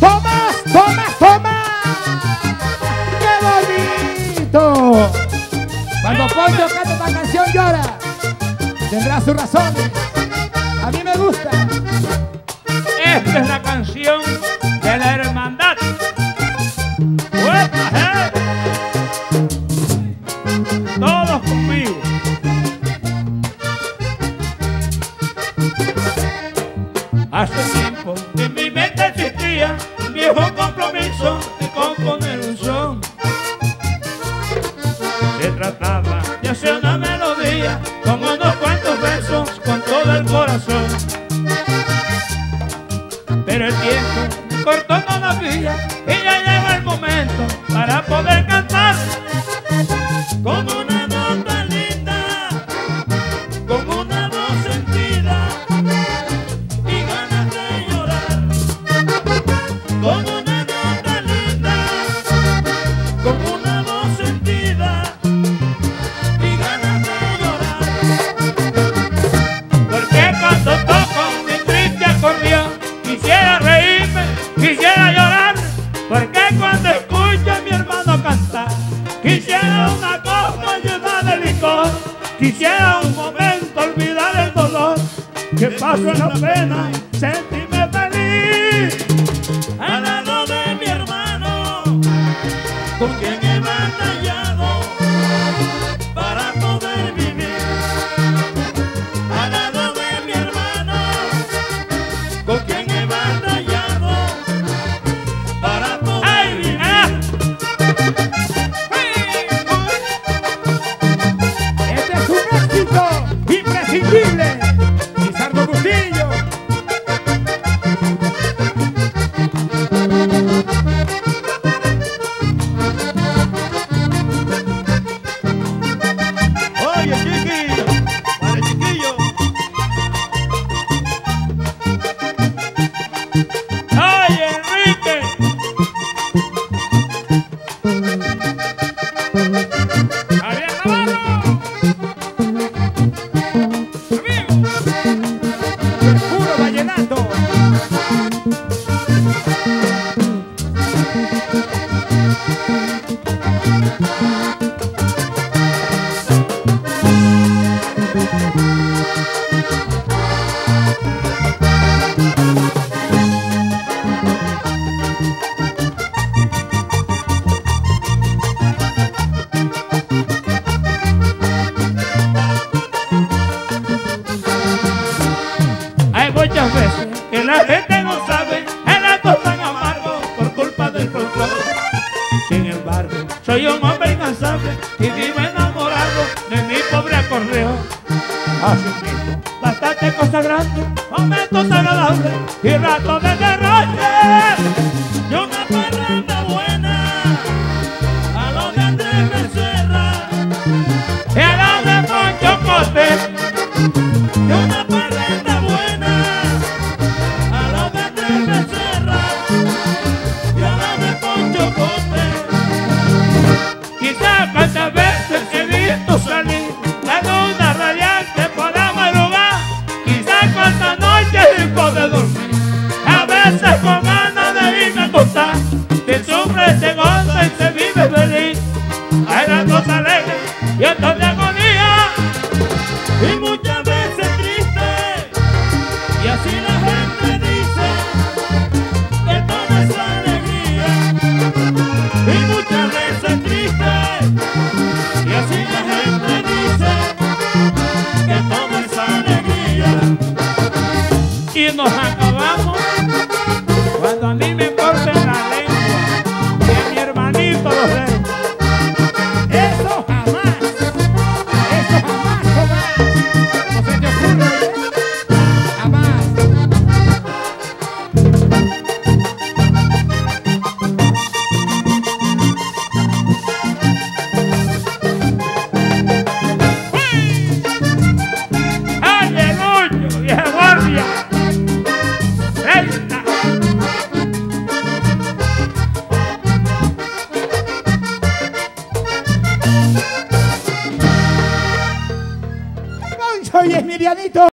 Tomás, Tomás, Tomás. ¡Qué bonito! Cuando Poncho canta esta canción llora. Tendrá sus razones. A mí me gusta. Esta es la canción de la hermandad. ¡Uepa, eh! Todos conmigo. Hace tiempo un viejo compromiso de componer un son. Se trataba de hacer una melodía con unos cuantos versos con todo el corazón. Pero el tiempo cortó todavía y ya llegó el momento para poder cantar Quisiera un momento olvidar el dolor Que paso en la pena sentirme feliz. Al lado de mi hermano la gente no sabe el acto tan amargo por culpa del folclore. Sin embargo, soy un hombre incansable y vivo enamorado de mi pobre acordeón. Así bastante cosas grandes, momentos agradables y ratos de derroche. Cuántas noches sin poder dormir. A veces con ganas de irme a acostar. Se sufre, se goza y se vive feliz. Hay ratos alegres y otros de agonía. Y muchas Y Poncho y Emilianito.